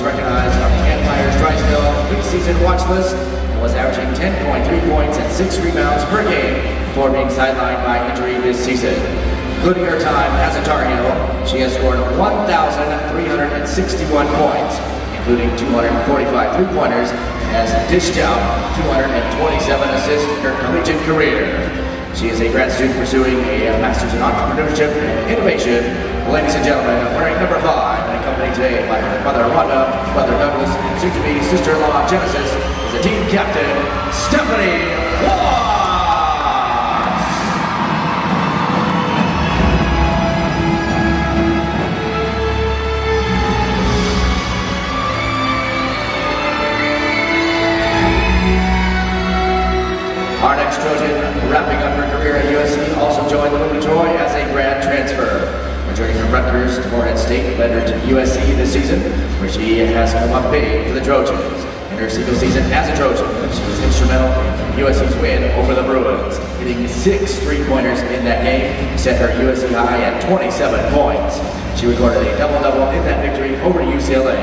was recognized on the Ann Meyers Drysdale preseason watch list and was averaging 10.3 points and 6 rebounds per game before being sidelined by injury this season. Including her time as a Tar Heel, she has scored 1,361 points, including 245 three-pointers, and has dished out 227 assists in her collegiate career. She is a grad student pursuing a Master's in Entrepreneurship and Innovation. Ladies and gentlemen, wearing number five, and accompanied today by her mother Rhonda, brother Douglas, and soon-to-be sister-in-law Genesis, is the team captain, Stephanie! State led her to USC this season, where she has come up big for the Trojans. In her single season as a Trojan, she was instrumental in USC's win over the Bruins, hitting six three-pointers in that game, set her USC high at 27 points. She recorded a double-double in that victory over UCLA.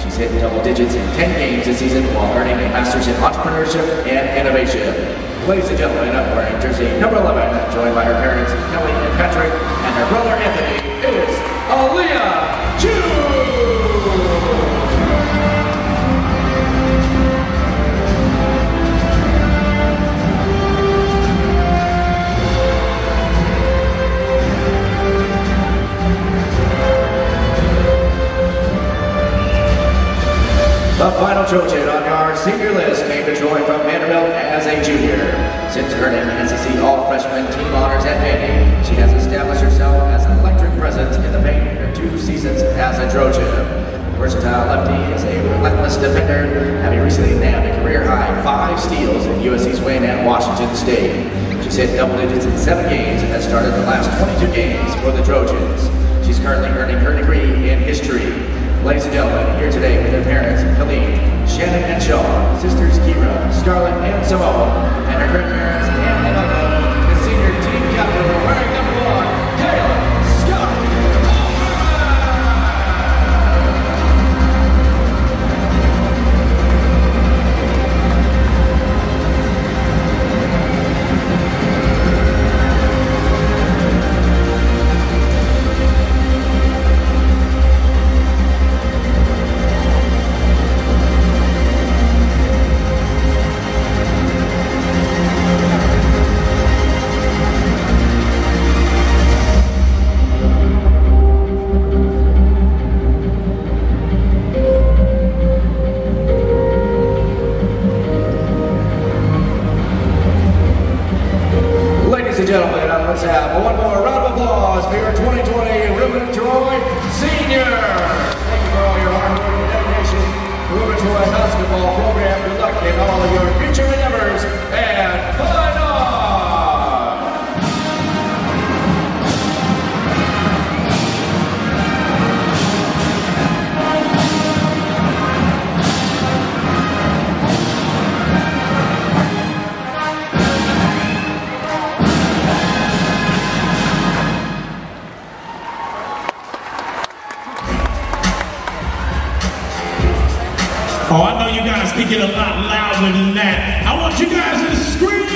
She's hit double digits in 10 games this season while earning a master's in entrepreneurship and innovation. Ladies and gentlemen, wearing jersey number 11, joined by her parents Kelly and Patrick, and her brother Anthony, is Aliyah Jeune! The final Trojan on our senior list came to Troy from Vanderbilt as a junior. Since earning SEC All-Freshman team honors at Vandy, she has established herself as an electric presence in the paint in two seasons as a Trojan. Versatile lefty is a relentless defender, having recently nabbed a career-high five steals in USC's win at Washington State. She's hit double digits in seven games and has started the last 22 games for the Trojans. She's currently earning her degree in history. Oh, I know you guys think it a lot louder than that. I want you guys to scream